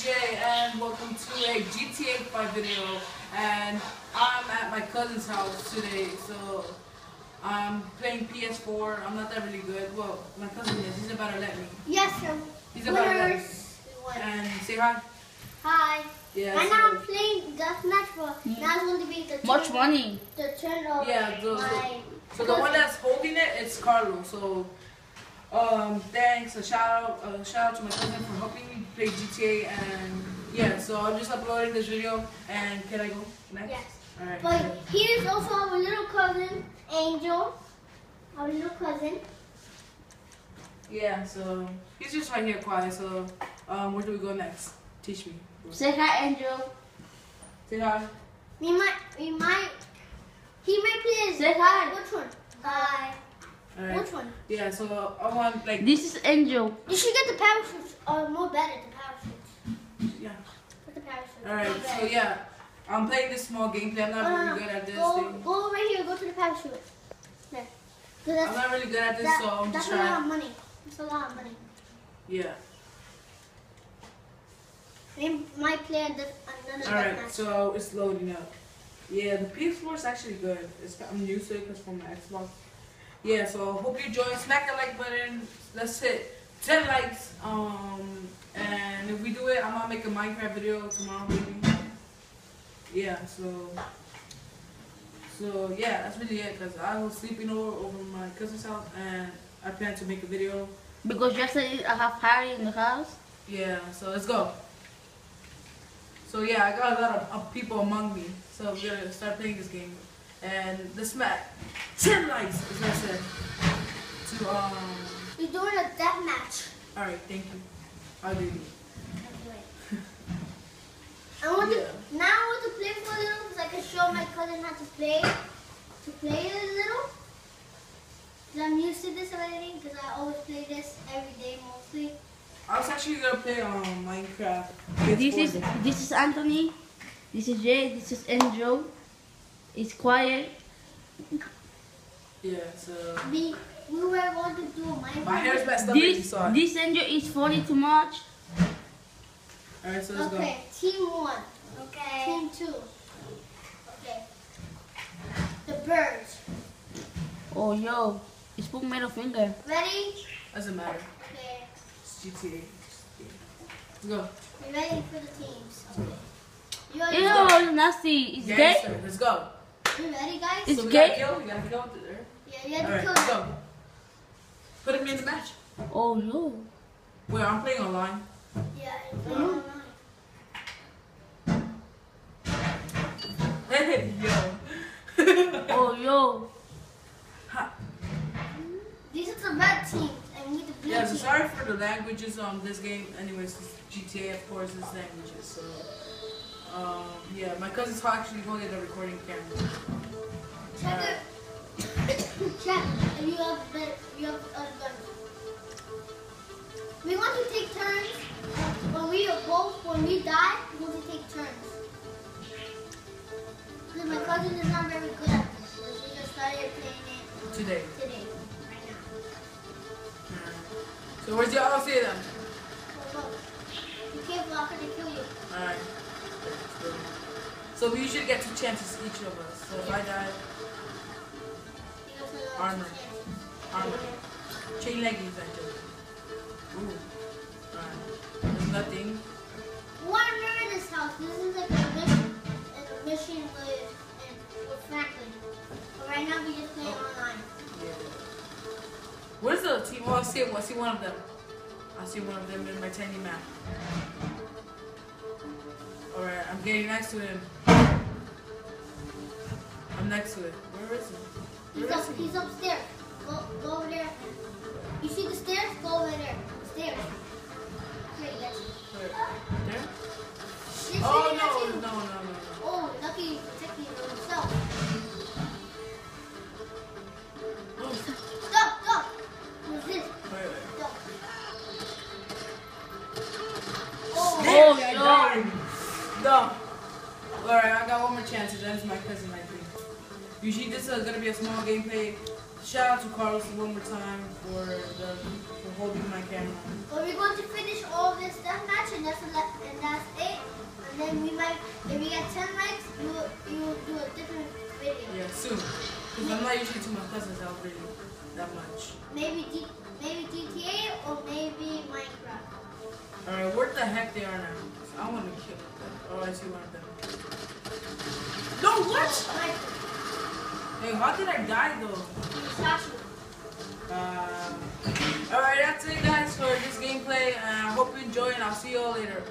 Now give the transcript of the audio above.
is Jay and welcome to a GTA 5 video and I'm at my cousin's house today so I'm playing PS4. I'm not that really good. Well, my cousin is. He's about to let me. Yes, sir. He's about to let me. Winners. And say hi. Hi. Yeah. right so- now I'm playing deathmatch for now it's going to be the Much turn, money. the turn of Yeah, the- my So the one that's holding it, it's Carlo. So um, thanks, a shout out, a shout out to my cousin for helping me play GTA and yeah. So I'm just uploading this video and can I go next? Yes. All right. But here's also our little cousin, Angel. Our little cousin. Yeah. So he's just right here, quiet. So um, where do we go next? Teach me. Say hi, Angel. Say hi. We might, we might, he might play as Say hi. Which one? Hi. All right. Which one? Yeah. So I want like This is Angel. You should get the parachutes. Or more better, the parachutes. yeah. Get the parachutes. All right. So yeah, I'm playing this small gameplay. I'm not Uh, really good at this go, thing. go right here. Go to the parachute. There. 'Cause that's, I'm not really good at this, that- so I'm that's just a lot of money. That's a lot of money. Yeah. We might play a diff- another All right, so it's loading up. Yeah, the PS4 is actually good. It's, I'm used to it because from my Xbox. Yeah, so hope you enjoy. Smack the like button. Let's hit 10 likes. Um, and if we do it, I'm gonna make a Minecraft video tomorrow, maybe. Yeah, so. So yeah, that's really it. Cause I was sleeping over over my cousin's house, and I plan to make a video. Because yesterday I have party in the house. Yeah, so let's go. So yeah, I got a lot of, of people among me, so we're gonna start playing this game. And the smack, 10 likes, as I said. To, um, We're doing a death match. alright, thank you. I'll do it. I want Yeah. to now I want to play for a little because I can show my cousin how to play to play it a little. 'Cause I'm used to this already because I always play this every day mostly. I was actually gonna play um, Minecraft. This is this is Anthony. This is Jay. This is Angel. It's quiet. Yeah, so. We we were going to do a Minecraft. My hair's messed up, if you This saw it. this Angel is 40 too much. Alright, so let's go. Okay, team one. Okay. Team two. Okay. The birds. Oh yo, it's put middle finger. Ready? Doesn't matter. Okay. It's GTA. Let's go. You ready for the teams? You ready? Ew, nasty. It's gay. Gangster, let's go. You ready, guys? It's so we gay? gotta kill, we gotta kill there. yeah, you have to Alright, kill let's them. go. Put him in the match. Oh no. Wait, I'm playing online. Yeah, it's very online. Hey, yo. Oh yo. These are the red teams, and we the blue Yeah, so sorry for the languages on this game. Anyways, GTA, of course, is languages. So, um, yeah, my cousin's actually holding the recording camera. Check it. Check if you have the you have other guns. We want to take turns. When we are both, when we die, we want to take turns. Because my cousin is not very good at this. So we just started playing it Today. today, right now. So where's the other see them? So look, be careful after they kill you. Alright. So we usually get two chances each of us. So if I die, You guys are not Armor. armor. Chain leggings, I just. Ooh. Alright. There's nothing. To remember this house. This is like a mission, a mission with, with Franklin. But right now we just play oh. online. Yeah. Where's the team? Oh, I see, I see one of them. I see one of them in my tiny map. Alright, I'm getting next to him. I'm next to it. Where is he? He's Where up. is he? He's upstairs. Go, go over there. You see the stairs? Go over there. Stairs. Here, yes. Where? Alright, I got one more chance. and That is my cousin, I think. Usually this is gonna be a small gameplay. Shout out to Carlos one more time for the for holding my camera. But we're going to finish all this death match, and that's and that's then we might, if we get 10 likes, you will, you will do a different video. Yeah, soon. Because I'm not usually to my cousins out really that much. Maybe G, maybe GTA or maybe Minecraft. Alright, where the heck they are now? I want to kill them. Oh, I see one of them. No, what? Hey, how did I die though? Uh, Alright, that's it guys for this gameplay. I hope you enjoy and I'll see you all later.